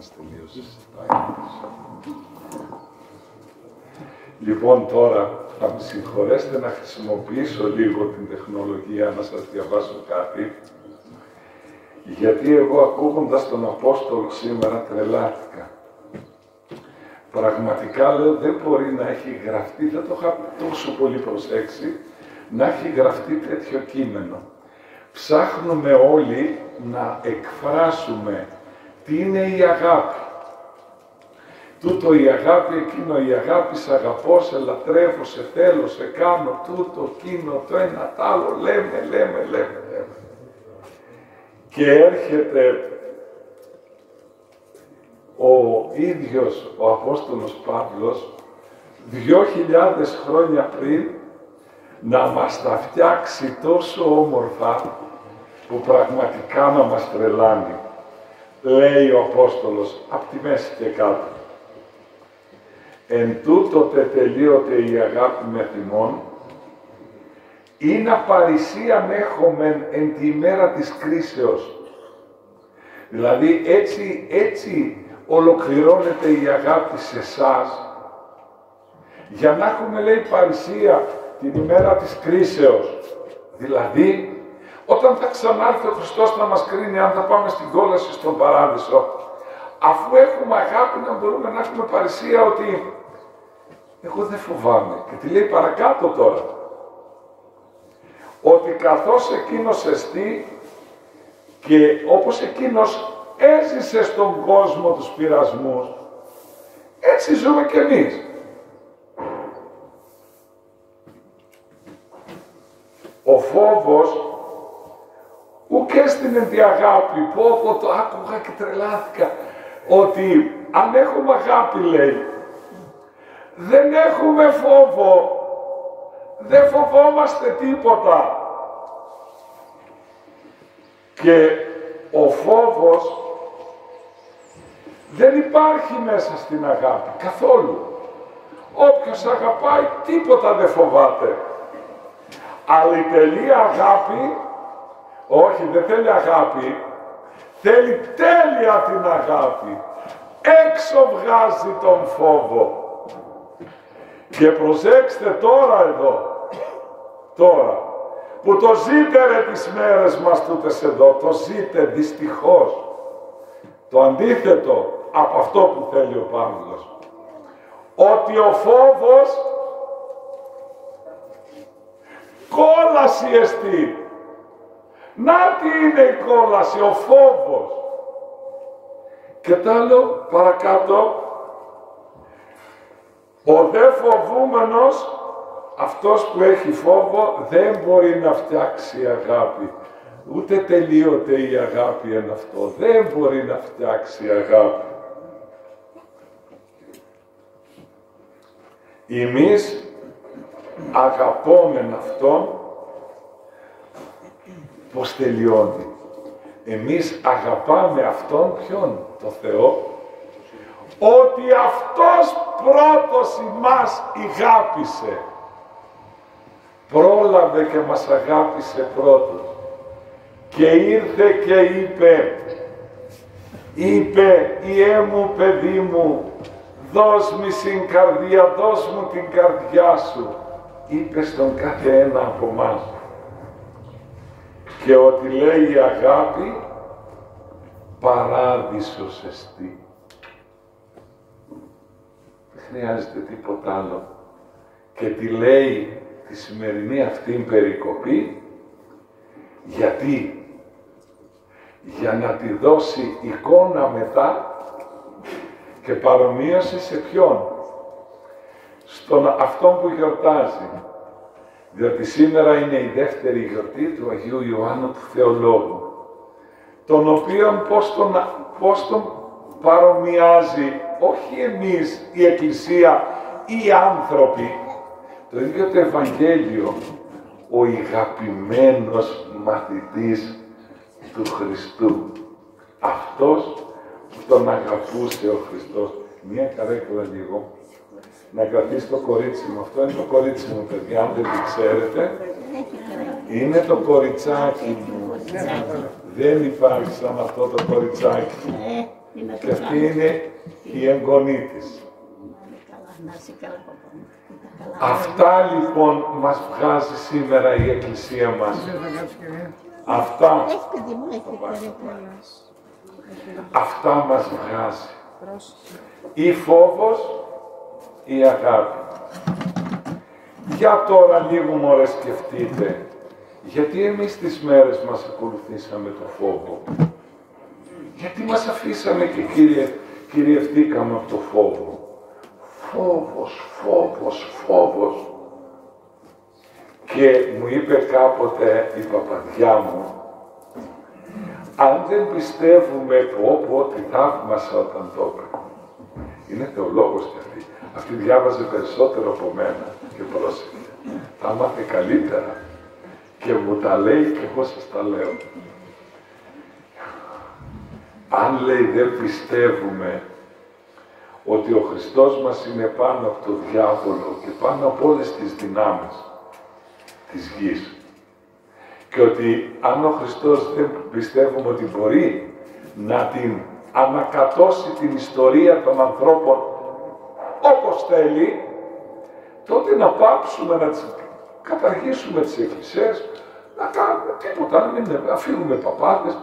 μας τελείωσες. Λοιπόν, τώρα θα με συγχωρέσετε να χρησιμοποιήσω λίγο την τεχνολογία, να σας διαβάσω κάτι, γιατί εγώ ακούγοντας τον Απόστολο σήμερα τρελάθηκα. Πραγματικά λέω δεν μπορεί να έχει γραφτεί, δεν το είχα τόσο πολύ προσέξει, να έχει γραφτεί τέτοιο κείμενο. Ψάχνουμε όλοι να εκφράσουμε τι είναι η αγάπη; Τούτο η αγάπη, εκείνο η αγάπη, σε αγαπώ, σε λατρεύω, σε θέλω, σε κάνω, τούτο, εκείνο, το ένα, το άλλο, λέμε, λέμε, λέμε, λέμε. Και έρχεται ο ίδιος ο Απόστολος Παύλος δυο χιλιάδες χρόνια πριν να μας τα φτιάξει τόσο όμορφα που πραγματικά να μας τρελάνει. Λέει ο Απόστολος, από τη μέση και κάτω. Εν τούτο τελείωται η αγάπη με θυμών, είναι απαρισίαν έχομεν εν τη ημέρα της κρίσεως. Δηλαδή έτσι, έτσι ολοκληρώνεται η αγάπη σε εσάς για να έχουμε λέει παρησία την ημέρα της κρίσεως. Δηλαδή, όταν θα ξανάρθει ο Χριστός να μας κρίνει αν θα πάμε στην κόλαση στον Παράδεισο, αφού έχουμε αγάπη να μπορούμε να έχουμε παρησία ότι εγώ δεν φοβάμαι. Και τι λέει παρακάτω τώρα. Ότι καθώς εκείνος εστί και όπως εκείνος έζησε στον κόσμο τους πειρασμούς, έτσι ζούμε κι εμείς. Ο φόβος ούτε έστεινε τη αγάπη, πω, πω το άκουγα και τρελάθηκα, ότι αν έχουμε αγάπη λέει, δεν έχουμε φόβο, δεν φοβόμαστε τίποτα. Και ο φόβος δεν υπάρχει μέσα στην αγάπη, καθόλου. Όποιος αγαπάει, τίποτα δεν φοβάται. Αλλητελή αγάπη, όχι δεν θέλει αγάπη, θέλει τέλεια την αγάπη. Έξω βγάζει τον φόβο. Και προσέξτε τώρα εδώ, τώρα, που το ζείτε ρε τις μέρες μας τούτες εδώ, το ζείτε δυστυχώς. Το αντίθετο από αυτό που θέλει ο Παύλος. Ότι ο φόβος κόλαση εστί. Να τι είναι η κόλαση, ο φόβος. Και τ' άλλο παρακάτω, ο δε φοβούμενος, αυτός που έχει φόβο, δεν μπορεί να φτιάξει αγάπη. Ούτε τελείωται η αγάπη εν αυτό. Δεν μπορεί να φτιάξει αγάπη. Εμείς αγαπόμεν Αυτόν πως τελειώνει. Εμείς αγαπάμε Αυτόν ποιον, το Θεό, ότι Αυτός πρώτος ημάς ηγάπησε. Πρόλαβε και μας αγάπησε πρώτος. Και ήρθε και είπε, είπε, «Ιέ μου παιδί μου, δώσ' μου την καρδιά, δώσ' μου την καρδιά σου». Είπε στον κάθε ένα από εμάς. Και ότι λέει η αγάπη, παράδεισος εστί. Δεν χρειάζεται τίποτα άλλο. Και τη λέει τη σημερινή αυτήν περικοπή, γιατί; Για να τη δώσει εικόνα μετά και παρομοίωση σε ποιον; Στον αυτόν που γιορτάζει. Διότι σήμερα είναι η δεύτερη γιορτή του Αγίου Ιωάννου του Θεολόγου. Τον οποίον πώς τον, πώς τον παρομοιάζει, όχι εμείς η Εκκλησία ή οι άνθρωποι, το ίδιο το Ευαγγέλιο, ο ηγαπημένος μαθητής του Χριστού. Αυτός που τον αγαπούσε ο Χριστός. Μία καρέκλα λίγο. Να κρατήσει το κορίτσι μου. Αυτό είναι το κορίτσι μου, παιδιά, αν δεν το ξέρετε. Είναι το κοριτσάκι μου. Δεν υπάρχει σαν αυτό το κοριτσάκι. Και αυτή είναι η εγγονή της. Αυτά λοιπόν μας βγάζει σήμερα η Εκκλησία μας. Αυτά. Αυτά μας βγάζει. Ή φόβος ή αγάπη. Για τώρα λίγο μωρέ σκεφτείτε, γιατί εμείς τις μέρες μας ακολουθήσαμε το φόβο. Γιατί μας αφήσαμε και κύριε, κυριευτήκαμε από το φόβο. Φόβος, φόβος, φόβος. Και μου είπε κάποτε η παπαδιά μου, αν δεν πιστεύουμε πω πω ότι θαύμασα όταν το έπρεπε. Είναι θεολόγος κι αυτή. Αυτή διάβαζε περισσότερο από μένα και πρόσεχε. Τα μάθε καλύτερα και μου τα λέει και εγώ σας τα λέω. Αν λέει δεν πιστεύουμε ότι ο Χριστός μας είναι πάνω από το διάβολο και πάνω από όλες τις δυνάμεις της γης και ότι αν ο Χριστός δεν πιστεύουμε ότι μπορεί να την ανακατώσει την ιστορία των ανθρώπων όπως θέλει, τότε να πάψουμε να τις καταργήσουμε τις εκκλησίες, να κάνουμε τίποτα, να μην αφήνουμε παπάδες.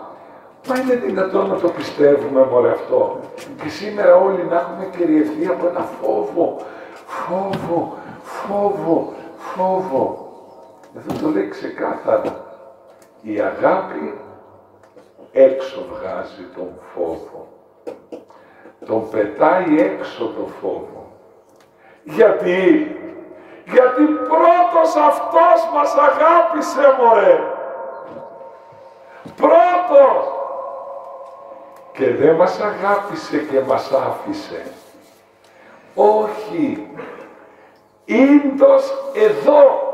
Μα είναι δυνατόν να το πιστεύουμε μωρέ αυτό. Και σήμερα όλοι να έχουμε κυριευθεί από ένα φόβο, φόβο, φόβο, φόβο. Εδώ το λέει ξεκάθαρα. Η αγάπη έξω βγάζει τον φόβο. Τον πετάει έξω το φόβο. Γιατί, γιατί πρώτος αυτός μας αγάπησε μωρέ. Πρώτος. Και δεν μας αγάπησε και μας άφησε. Όχι. Ίντος εδώ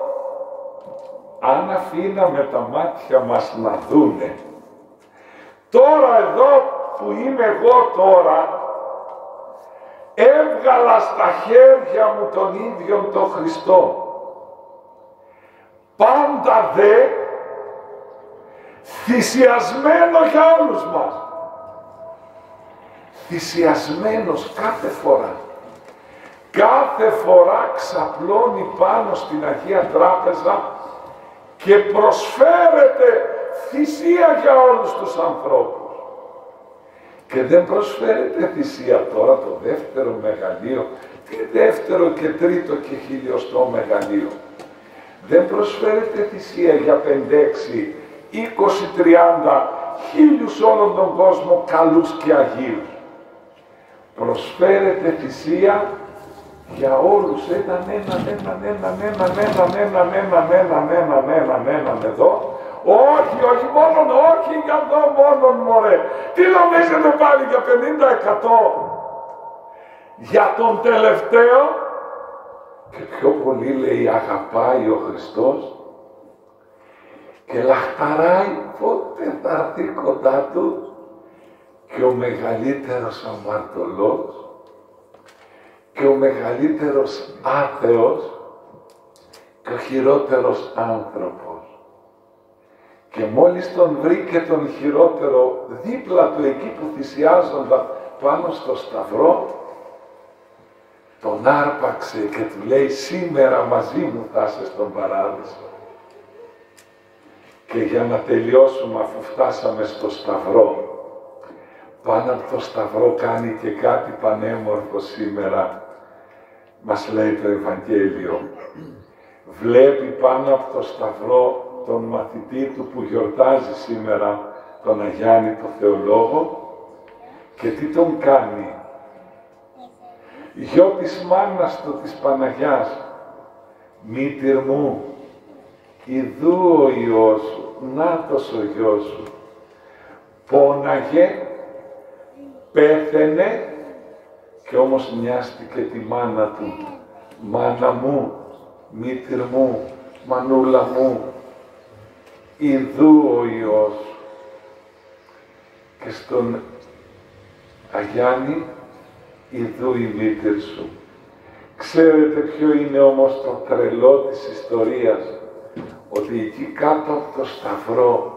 αν αφήναμε τα μάτια μας να δούνε, τώρα εδώ που είμαι εγώ τώρα, έβγαλα στα χέρια μου τον ίδιο τον Χριστό. Πάντα δε θυσιασμένο για όλους μας. Θυσιασμένος κάθε φορά. Κάθε φορά ξαπλώνει πάνω στην Αγία Τράπεζα και προσφέρεται θυσία για όλους τους ανθρώπους. Και δεν προσφέρεται θυσία τώρα το δεύτερο μεγαλείο, τι δεύτερο και τρίτο και χιλιοστό μεγαλείο. Δεν προσφέρεται θυσία για 5-6, 20-30 χίλιους όλων τον κόσμο καλούς και αγίους. Προσφέρεται θυσία για όλους έναν, έναν, έναν, έναν, έναν, έναν, έναν, έναν, έναν, έναν, έναν, έναν εδώ. Όχι, όχι μόνο, όχι για αυτό μόνο, μωρέ. Τι νομίζετε πάλι για 50%. Για τον τελευταίο; Και πιο πολύ λέει αγαπάει ο Χριστός και λαχταράει πότε θα έρθει κοντά του και ο μεγαλύτερος αμαρτωλός και ο μεγαλύτερος άθεος και ο χειρότερος άνθρωπος. Και μόλις τον βρήκε τον χειρότερο δίπλα του εκεί που θυσιάζονταν πάνω στο σταυρό, τον άρπαξε και του λέει σήμερα μαζί μου θα είσαι στον παράδεισο. Και για να τελειώσουμε αφού φτάσαμε στο σταυρό, πάνω από το σταυρό κάνει και κάτι πανέμορφο σήμερα μας λέει το Ευαγγέλιο. Βλέπει πάνω από το σταυρό τον μαθητή του που γιορτάζει σήμερα τον Αγιάννη το Θεολόγο και τι τον κάνει; Γιο της μάνας του της Παναγιάς, μήτυρ μου, ιδού ο Υιός σου, νάτος ο γιος σου, πόναγε, πέθαινε και όμως νοιάστηκε τη μάνα του. Μάνα μου, μήτυρ μου, μανούλα μου, Ιδού ο Υιός. Και στον Αγιάννη, Ιδού η μήτυρ σου. Ξέρετε ποιο είναι όμως το τρελό της ιστορίας, ότι εκεί κάτω από το σταυρό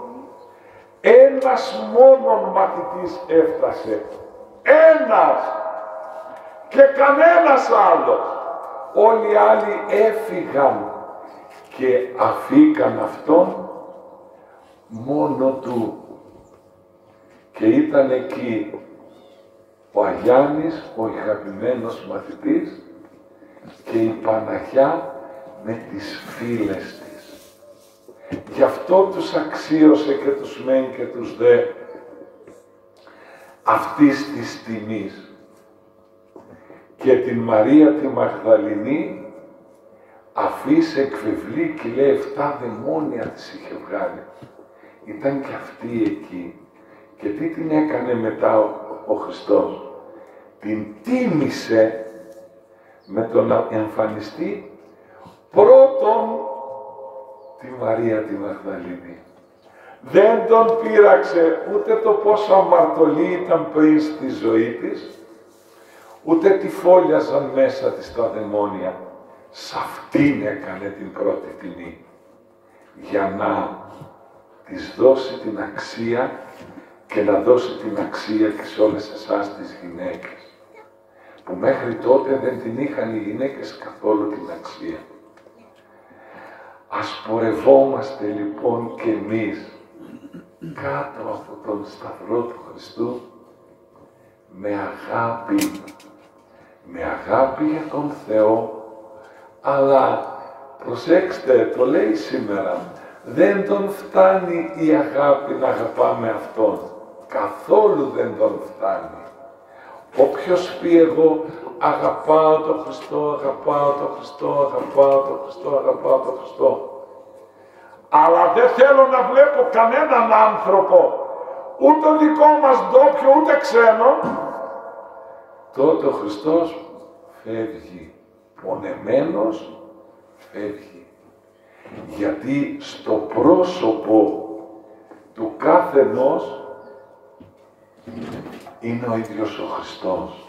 ένας μόνον μαθητής έφτασε Ένας και κανένας άλλος. Όλοι οι άλλοι έφυγαν και αφήκαν αυτόν μόνο του. Και ήταν εκεί ο Αγιάννης, ο αγαπημένος μαθητής και η Παναγιά με τις φίλες της. Γι' αυτό τους αξίωσε και τους μεν και τους δε αυτής της τιμής. Και την Μαρία τη Μαγδαληνή αφήσε εκφευλή και λέει εφτά δαιμόνια της είχε βγάλει. Ήταν και αυτή εκεί. Και τι την έκανε μετά ο, ο Χριστός; Την τίμησε με το να εμφανιστεί πρώτον τη Μαρία τη Μαγδαληνή. Δεν τον πείραξε ούτε το πόσο αμαρτωλή ήταν πριν στη ζωή της, ούτε τη φόλιαζαν μέσα της τα δαιμόνια. Σ' αυτήν έκανε την πρώτη τιμή, για να της δώσει την αξία και να δώσει την αξία και σε όλες εσάς τις γυναίκες, που μέχρι τότε δεν την είχαν οι γυναίκες καθόλου την αξία. Ας πορευόμαστε λοιπόν και εμείς κάτω από τον Σταυρό του Χριστού με αγάπη, με αγάπη για τον Θεό, αλλά προσέξτε, το λέει σήμερα, δεν τον φτάνει η αγάπη να αγαπάμε Αυτόν. Καθόλου δεν τον φτάνει. Όποιος πει εγώ αγαπάω τον Χριστό, αγαπάω τον Χριστό, αγαπάω τον Χριστό, αγαπάω τον Χριστό αλλά δεν θέλω να βλέπω κανέναν άνθρωπο, ούτε δικό μας ντόπιο, ούτε ξένο, τότε ο Χριστός φεύγει, πονεμένος φεύγει. Γιατί στο πρόσωπο του κάθε ενός είναι ο ίδιος ο Χριστός.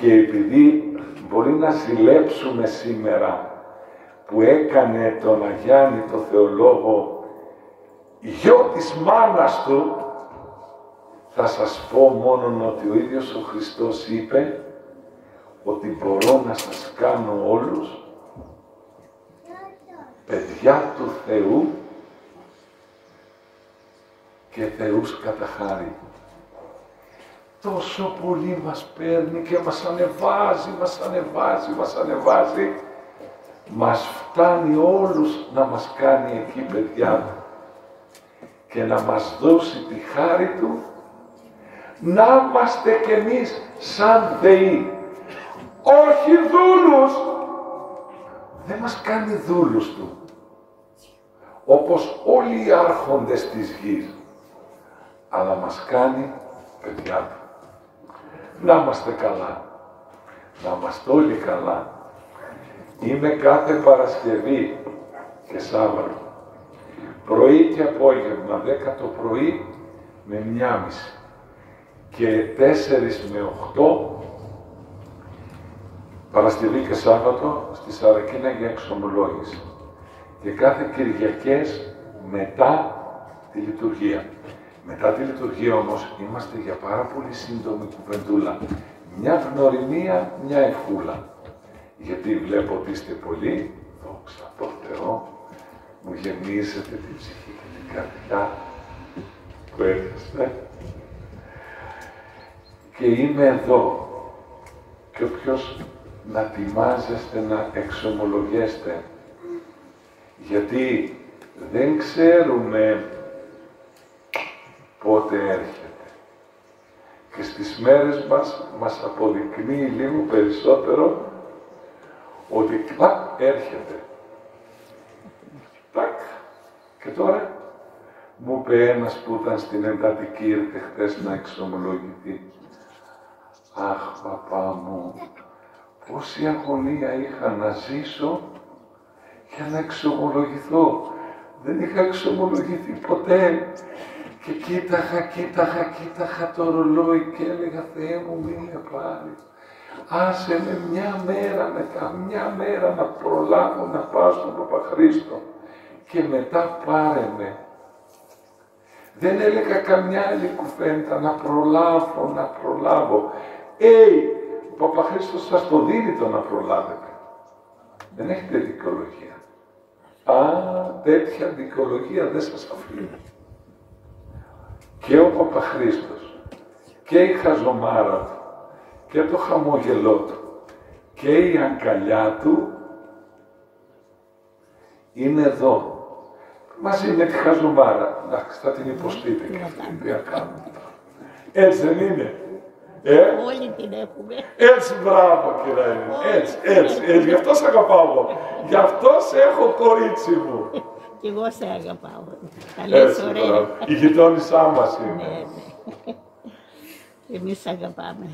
Και επειδή μπορεί να ζηλέψουμε σήμερα που έκανε τον Αγιάννη το Θεολόγο γιο της μάνας του, θα σας πω μόνο ότι ο ίδιος ο Χριστός είπε ότι μπορώ να σας κάνω όλους παιδιά του Θεού και Θεούς κατά χάρη. Τόσο πολύ μας παίρνει και μας ανεβάζει, μας ανεβάζει, μας ανεβάζει μας φτάνει όλους να μας κάνει εκεί παιδιά του και να μας δώσει τη χάρη του να είμαστε κι εμείς σαν θεοί. Όχι δούλους. Δεν μας κάνει δούλους του. Όπως όλοι οι άρχοντες της γης. Αλλά μας κάνει παιδιά του. Να είμαστε καλά. Να είμαστε όλοι καλά. Είμαι κάθε Παρασκευή και Σάββατο. Πρωί και απόγευμα, 10 το πρωί με 1,5 και 4 με 8 Παρασκευή και Σάββατο στη Σαρακίνα για εξομολόγηση. Και κάθε Κυριακές μετά τη λειτουργία. Μετά τη λειτουργία όμως είμαστε για πάρα πολύ σύντομη κουβεντούλα. Μια γνωριμία, μια εφούλα γιατί βλέπω ότι είστε πολύ, δόξα τω Θεώ, μου γεμίζετε την ψυχή και την καρδιά που έρχεστε και είμαι εδώ και όποιος να τιμάζεστε να εξομολογέστε γιατί δεν ξέρουμε πότε έρχεται. Και στις μέρες μας μας αποδεικνύει λίγο περισσότερο ότι τάκ έρχεται. Τάκ. Και τώρα μου είπε ένας που ήταν στην εντατική ήρθε χτες να εξομολογηθεί. Αχ, παπά μου, πόση αγωνία είχα να ζήσω για να εξομολογηθώ. Δεν είχα εξομολογηθεί ποτέ. Και κοίταχα, κοίταχα, κοίταχα το ρολόι και έλεγα Θεέ μου μη με πάρεις. Άσε με μια μέρα μετά, μια μέρα να προλάβω να πάω στον Παπαχρήστο και μετά πάρε με. Δεν έλεγα καμιά άλλη κουβέντα, να προλάβω, να προλάβω. Ε, ο Παπαχρήστος σας το δίνει το να προλάβετε. Δεν έχετε δικαιολογία. Α, τέτοια δικαιολογία δεν σας αφήνει. Και ο Παπαχρήστος και η χαζομάρα του και το χαμόγελό του και η αγκαλιά του είναι εδώ. Μαζί με τη χαζομάρα. Εντάξει, θα την υποστείτε και αυτή Έτσι δεν είναι. Ε; Όλοι την έχουμε. Έτσι, μπράβο κύριε Έτσι, έτσι, έτσι. Γι' αυτό σε αγαπάω. Γι' αυτός σε έχω κορίτσι μου. Κι εγώ σε αγαπάω. Τα λες ωραία. Η γειτόνισά μας είναι. Ναι, ναι. Εμείς αγαπάμε.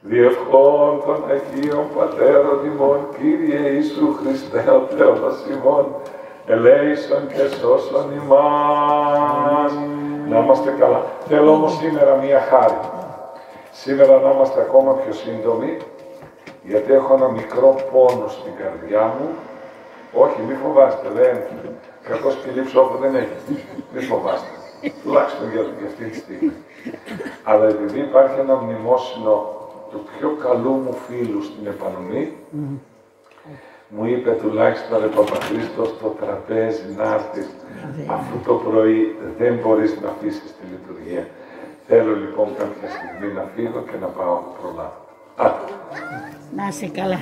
Διευχών των Αγίων Πατέρων ημών, Κύριε Ιησού Χριστέ, ο Θεός ημών, ελέησον και σώσον ημάς. Να είμαστε καλά. Θέλω όμως σήμερα μία χάρη. Σήμερα να είμαστε ακόμα πιο σύντομοι, γιατί έχω ένα μικρό πόνο στην καρδιά μου. Όχι, μη φοβάστε, δεν. Κακό σκυλί ψόφο δεν έχει. Μη φοβάστε. Τουλάχιστον για, για αυτή τη στιγμή. Αλλά επειδή υπάρχει ένα μνημόσυνο του πιο καλού μου φίλου στην επανομή, μου είπε τουλάχιστον ρε Παπαχρήστο στο τραπέζι να έρθεις αφού το πρωί δεν μπορείς να αφήσεις τη λειτουργία. Θέλω λοιπόν κάποια στιγμή να φύγω και να πάω προλάβω. Να είσαι καλά.